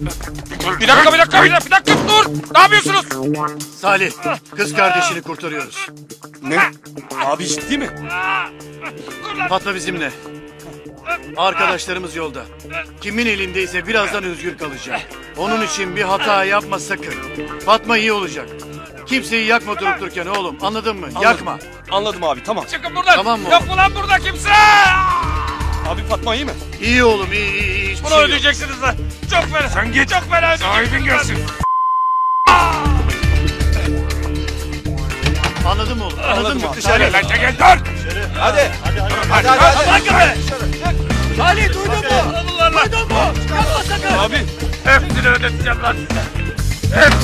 Bir dakika bir dakika bir dakika, bir dakika dur. Ne yapıyorsunuz? Salih, kız kardeşini kurtarıyoruz. Ne? Abi ciddi mi? Fatma bizimle. Arkadaşlarımız yolda. Kimin elindeyse birazdan özgür kalacak. Onun için bir hata yapma sakın. Fatma iyi olacak. Kimseyi yakma durup dururken oğlum anladın mı? Yakma. Anladım abi tamam. Çıkın buradan. Tamam mı? Yok mu lan burada kimse? Abi Fatma iyi mi? İyi oğlum iyi iyi. iyi. Hiçbir Bunu şey yok. ödeyeceksiniz lan. Çok fena. Sen git. Çok fena Sahibin gelsin. Anladın mı oğlum? Anladın mı? Dışarı. Lan çekil dur. Hadi. Hadi hadi. Bırakın beni. Ali duydun mu? Alın lan. Abi Hepsini ödeteceğim lan size. Hepsini.